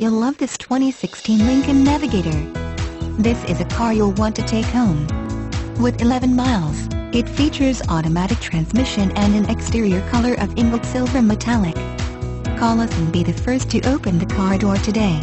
You'll love this 2016 Lincoln Navigator. This is a car you'll want to take home. With 11 miles, it features automatic transmission and an exterior color of Ingot silver metallic. Call us and be the first to open the car door today.